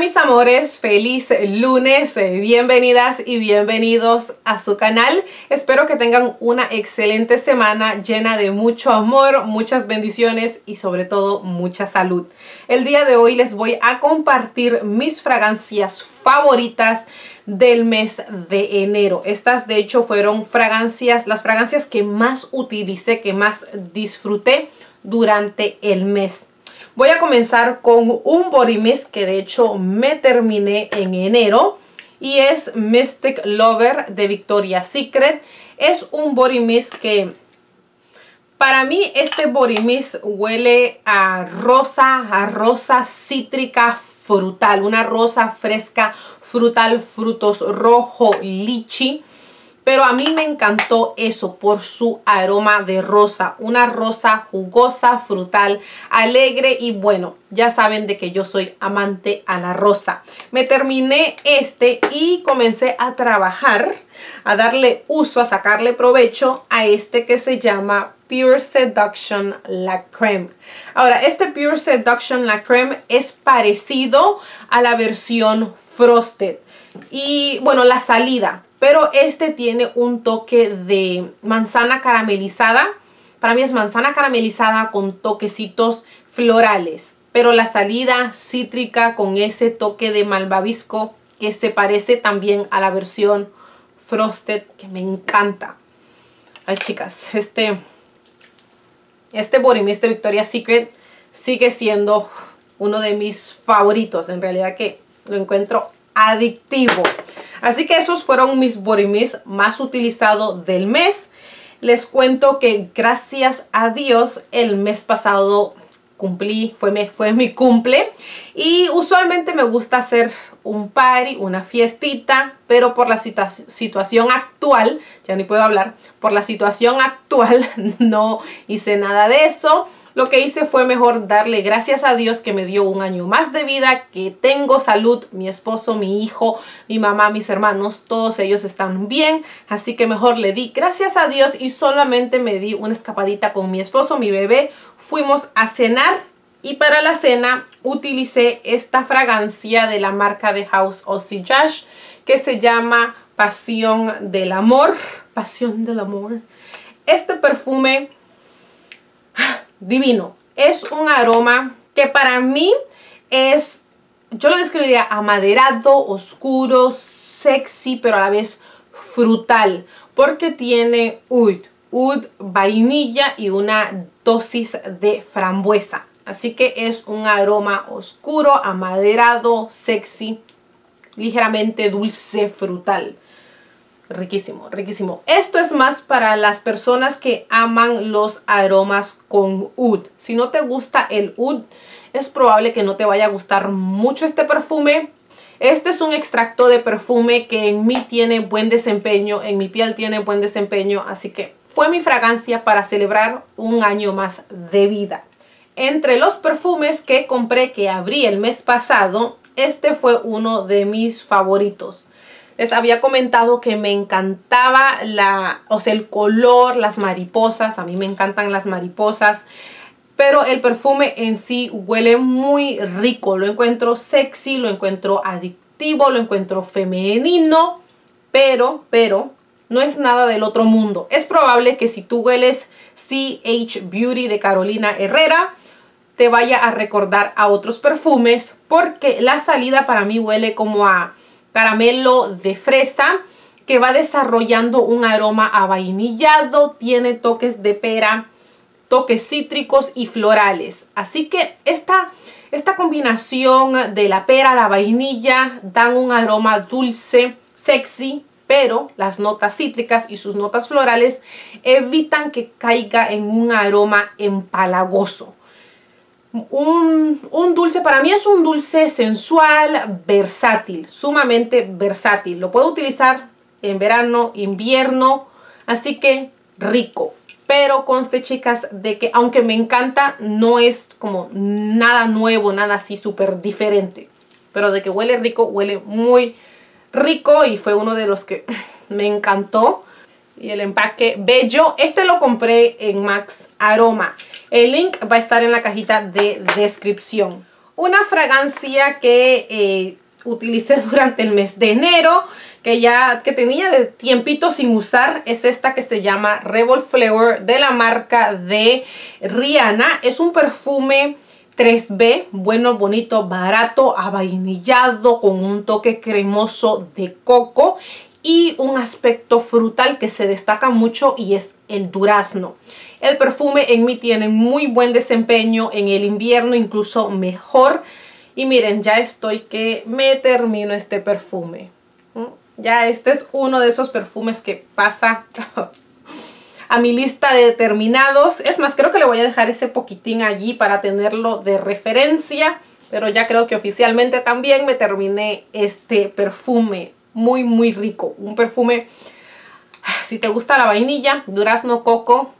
mis amores, feliz lunes, eh, bienvenidas y bienvenidos a su canal. Espero que tengan una excelente semana llena de mucho amor, muchas bendiciones y sobre todo mucha salud. El día de hoy les voy a compartir mis fragancias favoritas del mes de enero. Estas de hecho fueron fragancias, las fragancias que más utilicé, que más disfruté durante el mes. Voy a comenzar con un body mist que de hecho me terminé en enero y es Mystic Lover de Victoria's Secret. Es un body mist que para mí este body mist huele a rosa, a rosa cítrica frutal, una rosa fresca frutal, frutos rojo, lichi. Pero a mí me encantó eso por su aroma de rosa. Una rosa jugosa, frutal, alegre y bueno, ya saben de que yo soy amante a la rosa. Me terminé este y comencé a trabajar, a darle uso, a sacarle provecho a este que se llama Pure Seduction La Creme. Ahora, este Pure Seduction La Creme es parecido a la versión Frosted. Y bueno, la salida pero este tiene un toque de manzana caramelizada. Para mí es manzana caramelizada con toquecitos florales. Pero la salida cítrica con ese toque de malvavisco que se parece también a la versión Frosted que me encanta. Ay chicas, este, este Body Mist de Victoria's Secret sigue siendo uno de mis favoritos. En realidad que lo encuentro adictivo. Así que esos fueron mis body más utilizados del mes. Les cuento que gracias a Dios el mes pasado cumplí, fue, fue mi cumple. Y usualmente me gusta hacer un party, una fiestita, pero por la situación actual, ya ni puedo hablar, por la situación actual no hice nada de eso. Lo que hice fue mejor darle gracias a Dios que me dio un año más de vida, que tengo salud, mi esposo, mi hijo, mi mamá, mis hermanos, todos ellos están bien. Así que mejor le di gracias a Dios y solamente me di una escapadita con mi esposo, mi bebé. Fuimos a cenar y para la cena utilicé esta fragancia de la marca de House Ossie Josh que se llama Pasión del Amor. Pasión del Amor. Este perfume divino. Es un aroma que para mí es, yo lo describiría amaderado, oscuro, sexy, pero a la vez frutal. Porque tiene oud, oud, vainilla y una dosis de frambuesa. Así que es un aroma oscuro, amaderado, sexy, ligeramente dulce, frutal. Riquísimo, riquísimo. Esto es más para las personas que aman los aromas con oud. Si no te gusta el oud, es probable que no te vaya a gustar mucho este perfume. Este es un extracto de perfume que en mí tiene buen desempeño, en mi piel tiene buen desempeño, así que fue mi fragancia para celebrar un año más de vida. Entre los perfumes que compré que abrí el mes pasado, este fue uno de mis favoritos. Les había comentado que me encantaba la, o sea, el color, las mariposas. A mí me encantan las mariposas. Pero el perfume en sí huele muy rico. Lo encuentro sexy, lo encuentro adictivo, lo encuentro femenino. Pero, pero, no es nada del otro mundo. Es probable que si tú hueles CH Beauty de Carolina Herrera, te vaya a recordar a otros perfumes. Porque la salida para mí huele como a caramelo de fresa que va desarrollando un aroma a vainillado, tiene toques de pera, toques cítricos y florales. Así que esta, esta combinación de la pera, la vainilla, dan un aroma dulce, sexy, pero las notas cítricas y sus notas florales evitan que caiga en un aroma empalagoso un, dulce, para mí es un dulce sensual, versátil, sumamente versátil. Lo puedo utilizar en verano, invierno, así que rico. Pero conste chicas de que aunque me encanta, no es como nada nuevo, nada así súper diferente. Pero de que huele rico, huele muy rico y fue uno de los que me encantó. Y el empaque bello. Este lo compré en Max Aroma. El link va a estar en la cajita de descripción. Una fragancia que eh, utilicé durante el mes de enero, que ya que tenía de tiempito sin usar, es esta que se llama Rebel Flower de la marca de Rihanna. Es un perfume 3B, bueno, bonito, barato, avainillado, con un toque cremoso de coco y un aspecto frutal que se destaca mucho y es el durazno. El perfume en mí tiene muy buen desempeño en el invierno, incluso mejor. Y miren, ya estoy que me termino este perfume. ¿Mm? Ya este es uno de esos perfumes que pasa a mi lista de determinados. Es más, creo que le voy a dejar ese poquitín allí para tenerlo de referencia. Pero ya creo que oficialmente también me terminé este perfume muy, muy rico. Un perfume, si te gusta la vainilla, durazno, coco,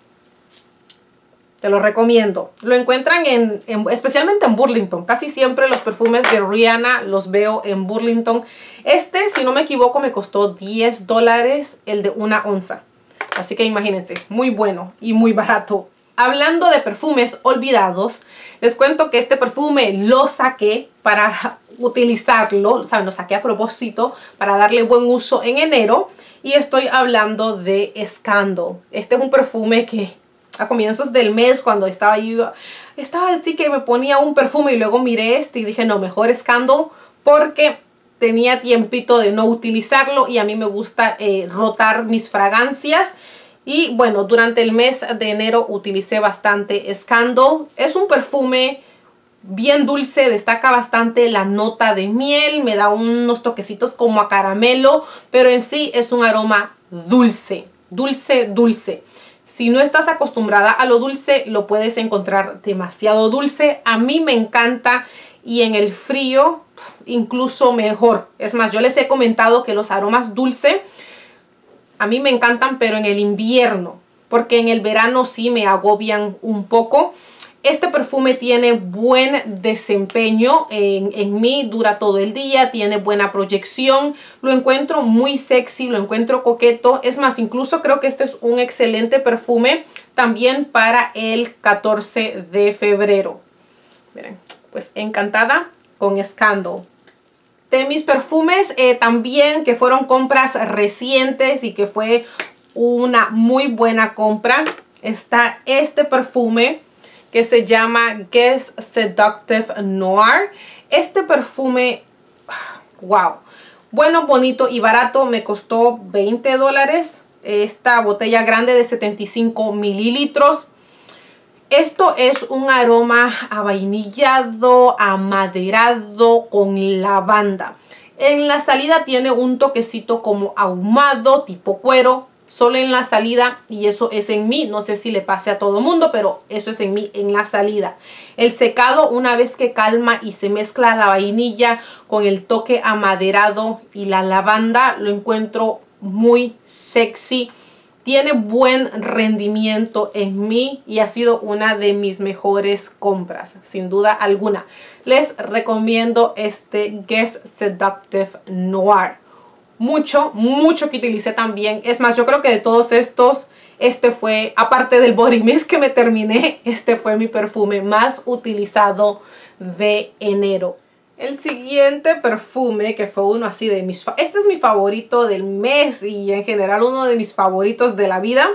te lo recomiendo. Lo encuentran en, especialmente en Burlington. Casi siempre los perfumes de Rihanna los veo en Burlington. Este, si no me equivoco, me costó 10 dólares el de una onza. Así que imagínense, muy bueno y muy barato. Hablando de perfumes olvidados, les cuento que este perfume lo saqué para utilizarlo, sea, lo saqué a propósito para darle buen uso en enero. Y estoy hablando de Scandal. Este es un perfume que a comienzos del mes cuando estaba ahí, estaba así que me ponía un perfume y luego miré este y dije, no, mejor Scandal porque tenía tiempito de no utilizarlo y a mí me gusta eh, rotar mis fragancias. Y bueno, durante el mes de enero utilicé bastante Scandal. Es un perfume bien dulce, destaca bastante la nota de miel, me da unos toquecitos como a caramelo, pero en sí es un aroma dulce, dulce, dulce. Si no estás acostumbrada a lo dulce, lo puedes encontrar demasiado dulce. A mí me encanta y en el frío incluso mejor. Es más, yo les he comentado que los aromas dulce a mí me encantan, pero en el invierno, porque en el verano sí me agobian un poco. Este perfume tiene buen desempeño en, mí, dura todo el día, tiene buena proyección, lo encuentro muy sexy, lo encuentro coqueto. Es más, incluso creo que este es un excelente perfume también para el 14 de febrero. Miren, pues encantada con Scandal. De mis perfumes eh, también que fueron compras recientes y que fue una muy buena compra, está este perfume que se llama Guess Seductive Noir. Este perfume, wow, bueno, bonito y barato, me costó 20 dólares. Esta botella grande de 75 mililitros. Esto es un aroma avainillado, amaderado con lavanda. En la salida tiene un toquecito como ahumado, tipo cuero solo en la salida y eso es en mí. No sé si le pase a todo mundo, pero eso es en mí, en la salida. El secado, una vez que calma y se mezcla la vainilla con el toque amaderado y la lavanda, lo encuentro muy sexy. Tiene buen rendimiento en mí y ha sido una de mis mejores compras, sin duda alguna. Les recomiendo este Guess Seductive Noir mucho, mucho que utilicé también. Es más, yo creo que de todos estos, este fue, aparte del body mist que me terminé, este fue mi perfume más utilizado de enero. El siguiente perfume, que fue uno así de mis... Este es mi favorito del mes y en general uno de mis favoritos de la vida.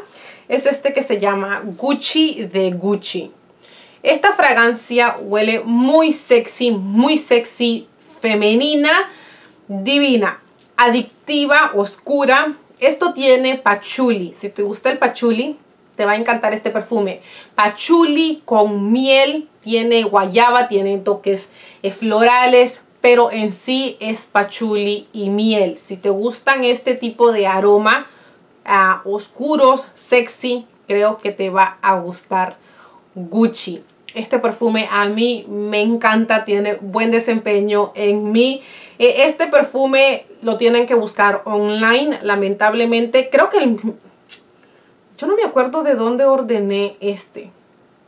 Es este que se llama Gucci de Gucci. Esta fragancia huele muy sexy, muy sexy, femenina, divina adictiva, oscura. Esto tiene pachuli. Si te gusta el pachuli, te va a encantar este perfume. Pachuli con miel, tiene guayaba, tiene toques eh, florales, pero en sí es pachuli y miel. Si te gustan este tipo de aroma ah, oscuros, sexy, creo que te va a gustar Gucci. Este perfume a mí me encanta, tiene buen desempeño en mí. Eh, este perfume lo tienen que buscar online, lamentablemente. Creo que el, yo no me acuerdo de dónde ordené este.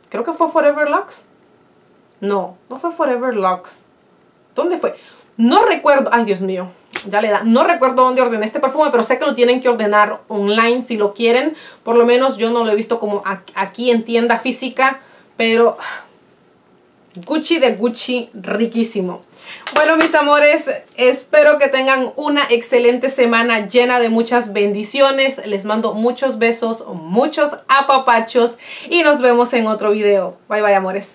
Creo que fue Forever Lux. No, no fue Forever Lux. ¿Dónde fue? No recuerdo. Ay, Dios mío. Ya le da. No recuerdo dónde ordené este perfume, pero sé que lo tienen que ordenar online si lo quieren. Por lo menos yo no lo he visto como aquí en tienda física. Pero Gucci de Gucci, riquísimo. Bueno, mis amores, espero que tengan una excelente semana llena de muchas bendiciones. Les mando muchos besos, muchos apapachos y nos vemos en otro video. Bye, bye, amores.